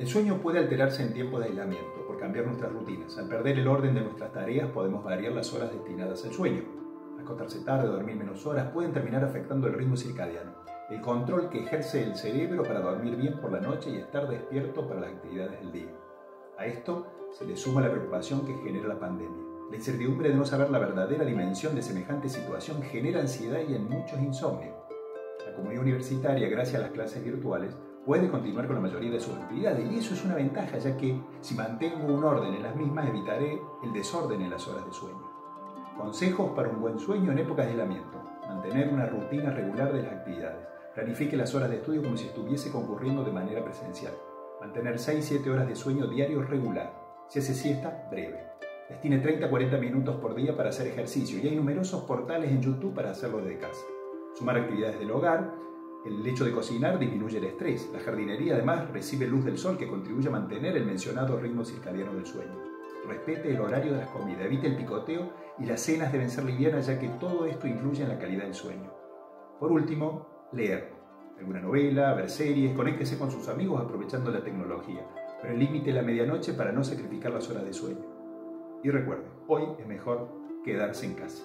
El sueño puede alterarse en tiempo de aislamiento por cambiar nuestras rutinas. Al perder el orden de nuestras tareas podemos variar las horas destinadas al sueño. Acostarse tarde, dormir menos horas pueden terminar afectando el ritmo circadiano, el control que ejerce el cerebro para dormir bien por la noche y estar despierto para las actividades del día. A esto se le suma la preocupación que genera la pandemia. La incertidumbre de no saber la verdadera dimensión de semejante situación genera ansiedad y en muchos insomnio. La comunidad universitaria, gracias a las clases virtuales, puede continuar con la mayoría de sus actividades y eso es una ventaja ya que si mantengo un orden en las mismas evitaré el desorden en las horas de sueño. Consejos para un buen sueño en épocas de aislamiento. Mantener una rutina regular de las actividades. Planifique las horas de estudio como si estuviese concurriendo de manera presencial. Mantener 6-7 horas de sueño diario regular. Si hace siesta, breve. Destine 30-40 minutos por día para hacer ejercicio y hay numerosos portales en YouTube para hacerlo desde casa. Sumar actividades del hogar, el hecho de cocinar disminuye el estrés. La jardinería además recibe luz del sol que contribuye a mantener el mencionado ritmo circadiano del sueño. Respete el horario de las comidas, evite el picoteo y las cenas deben ser livianas ya que todo esto influye en la calidad del sueño. Por último, leer. Alguna novela, ver series, conéctese con sus amigos aprovechando la tecnología, pero límite la medianoche para no sacrificar las horas de sueño. Y recuerde, hoy es mejor quedarse en casa.